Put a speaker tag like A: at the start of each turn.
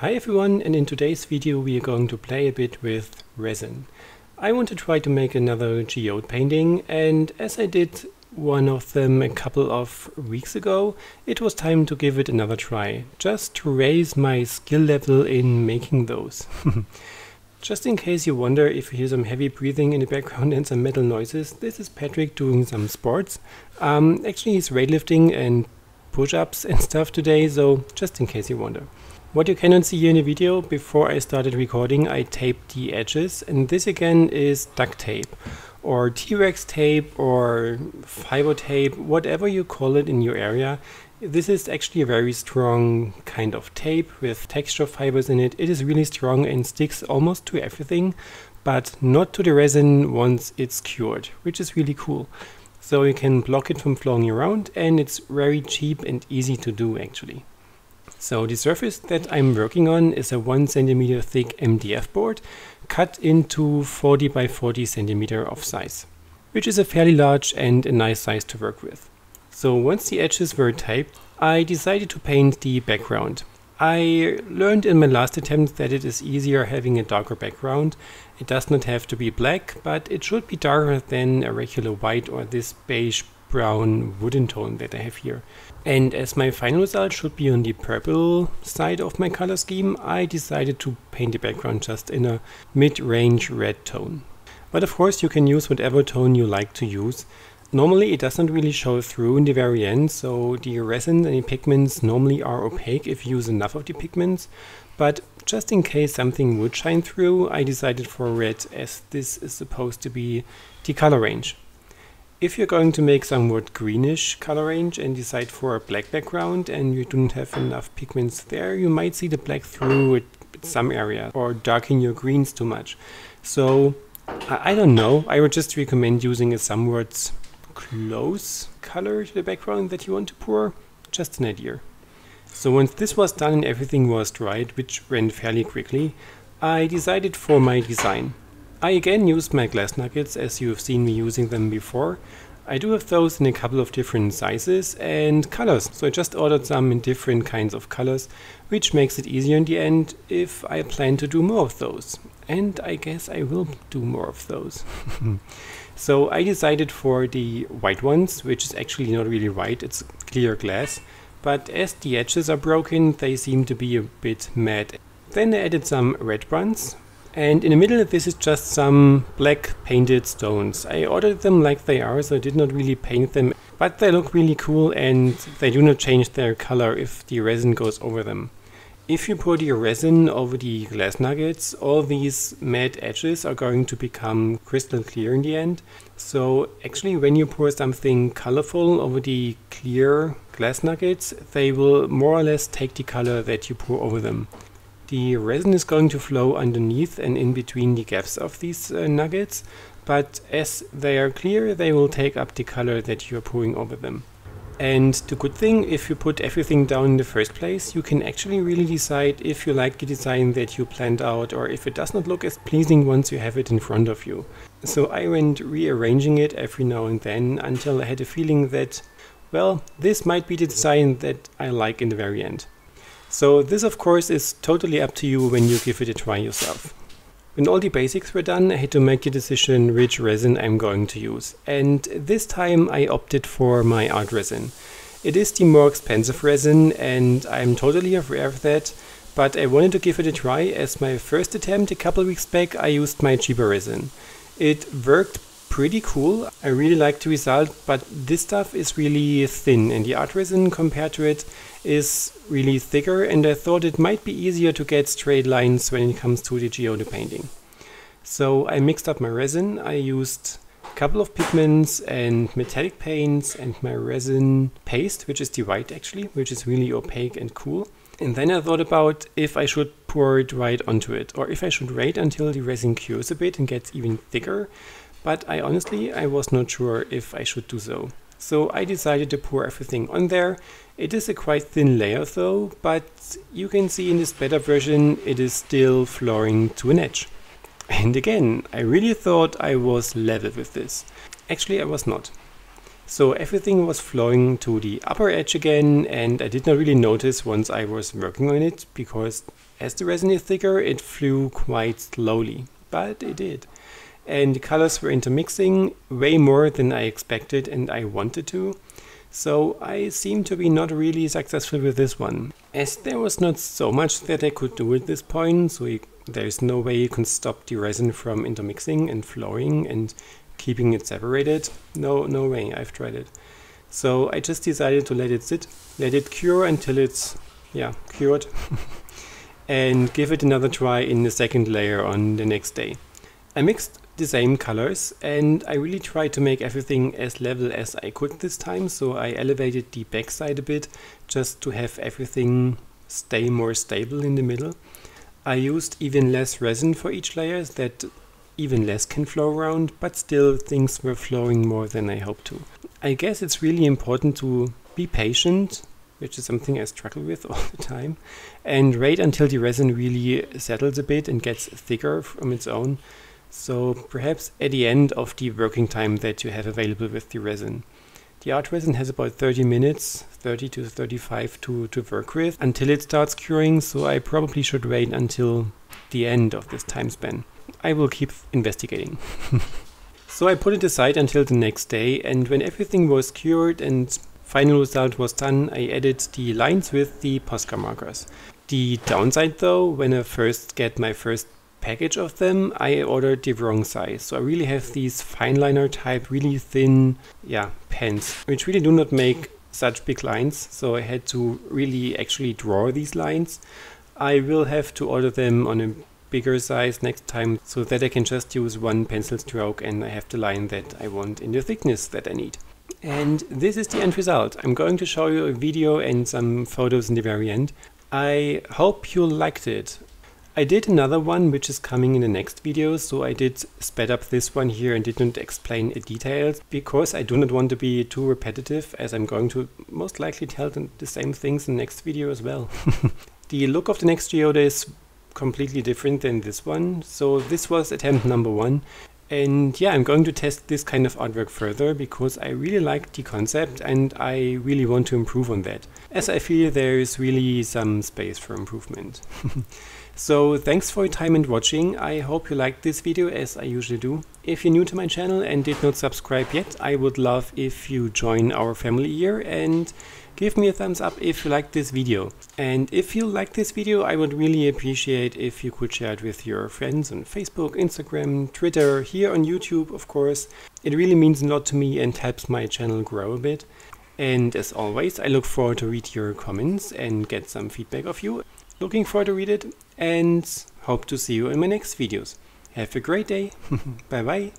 A: Hi everyone and in today's video we are going to play a bit with resin. I want to try to make another geode painting and as I did one of them a couple of weeks ago it was time to give it another try just to raise my skill level in making those. just in case you wonder if you hear some heavy breathing in the background and some metal noises, this is Patrick doing some sports. Um, actually he's weightlifting and push-ups and stuff today so just in case you wonder. What you cannot see here in the video, before I started recording I taped the edges and this again is duct tape or T-Rex tape or fiber tape, whatever you call it in your area. This is actually a very strong kind of tape with texture fibers in it. It is really strong and sticks almost to everything, but not to the resin once it's cured, which is really cool. So you can block it from flowing around and it's very cheap and easy to do actually. So the surface that I'm working on is a 1 centimeter thick MDF board cut into 40 by 40 centimeter of size, which is a fairly large and a nice size to work with. So once the edges were typed, I decided to paint the background. I learned in my last attempt that it is easier having a darker background. It does not have to be black, but it should be darker than a regular white or this beige brown wooden tone that I have here. And as my final result should be on the purple side of my color scheme, I decided to paint the background just in a mid-range red tone. But of course you can use whatever tone you like to use. Normally it doesn't really show through in the very end, so the resin and the pigments normally are opaque if you use enough of the pigments, but just in case something would shine through, I decided for red as this is supposed to be the color range. If you're going to make somewhat greenish color range and decide for a black background and you don't have enough pigments there, you might see the black through it some area or darken your greens too much. So I, I don't know, I would just recommend using a somewhat close color to the background that you want to pour, just an idea. So once this was done and everything was dried, which went fairly quickly, I decided for my design. I again used my glass nuggets as you have seen me using them before. I do have those in a couple of different sizes and colors, so I just ordered some in different kinds of colors, which makes it easier in the end if I plan to do more of those. And I guess I will do more of those. so I decided for the white ones, which is actually not really white, it's clear glass. But as the edges are broken, they seem to be a bit matte. Then I added some red ones, and in the middle this is just some black painted stones. I ordered them like they are, so I did not really paint them, but they look really cool and they do not change their color if the resin goes over them. If you pour the resin over the glass nuggets, all these matte edges are going to become crystal clear in the end. So actually when you pour something colorful over the clear glass nuggets, they will more or less take the color that you pour over them. The resin is going to flow underneath and in between the gaps of these uh, nuggets, but as they are clear, they will take up the color that you are pouring over them. And the good thing, if you put everything down in the first place, you can actually really decide if you like the design that you planned out or if it does not look as pleasing once you have it in front of you. So I went rearranging it every now and then until I had a feeling that, well, this might be the design that I like in the very end. So this of course is totally up to you when you give it a try yourself. When all the basics were done, I had to make a decision which resin I'm going to use. And this time I opted for my art resin. It is the more expensive resin and I'm totally aware of that, but I wanted to give it a try as my first attempt a couple weeks back I used my cheaper resin. It worked pretty cool. I really like the result, but this stuff is really thin and the art resin compared to it is really thicker and I thought it might be easier to get straight lines when it comes to the geode painting. So I mixed up my resin. I used a couple of pigments and metallic paints and my resin paste, which is the white actually, which is really opaque and cool. And then I thought about if I should pour it right onto it or if I should wait until the resin cures a bit and gets even thicker but I honestly I was not sure if I should do so. So I decided to pour everything on there. It is a quite thin layer though, but you can see in this better version it is still flooring to an edge. And again, I really thought I was level with this. Actually I was not. So everything was flowing to the upper edge again and I did not really notice once I was working on it because as the resin is thicker, it flew quite slowly, but it did. And the colors were intermixing way more than I expected and I wanted to. So I seem to be not really successful with this one. As there was not so much that I could do at this point, so you, there's no way you can stop the resin from intermixing and flowing and keeping it separated. No, no way, I've tried it. So I just decided to let it sit, let it cure until it's, yeah, cured. and give it another try in the second layer on the next day. I mixed the same colors and I really tried to make everything as level as I could this time so I elevated the backside a bit just to have everything stay more stable in the middle. I used even less resin for each layer that even less can flow around but still things were flowing more than I hoped to. I guess it's really important to be patient which is something I struggle with all the time and wait until the resin really settles a bit and gets thicker from its own so perhaps at the end of the working time that you have available with the resin. The art resin has about 30 minutes, 30 to 35 to, to work with until it starts curing, so I probably should wait until the end of this time span. I will keep investigating. so I put it aside until the next day and when everything was cured and final result was done, I added the lines with the Posca markers. The downside though, when I first get my first package of them, I ordered the wrong size. So I really have these fine liner type, really thin, yeah, pens, which really do not make such big lines. So I had to really actually draw these lines. I will have to order them on a bigger size next time so that I can just use one pencil stroke and I have the line that I want in the thickness that I need. And this is the end result. I'm going to show you a video and some photos in the very end. I hope you liked it. I did another one which is coming in the next video, so I did sped up this one here and didn't explain details because I do not want to be too repetitive as I'm going to most likely tell the same things in the next video as well. the look of the next geode is completely different than this one, so this was attempt number one. And yeah, I'm going to test this kind of artwork further because I really like the concept and I really want to improve on that, as I feel there is really some space for improvement. So thanks for your time and watching. I hope you liked this video as I usually do. If you're new to my channel and did not subscribe yet, I would love if you join our family here and give me a thumbs up if you liked this video. And if you liked this video, I would really appreciate if you could share it with your friends on Facebook, Instagram, Twitter, here on YouTube, of course. It really means a lot to me and helps my channel grow a bit. And as always, I look forward to read your comments and get some feedback of you. Looking forward to read it and hope to see you in my next videos. Have a great day. bye bye.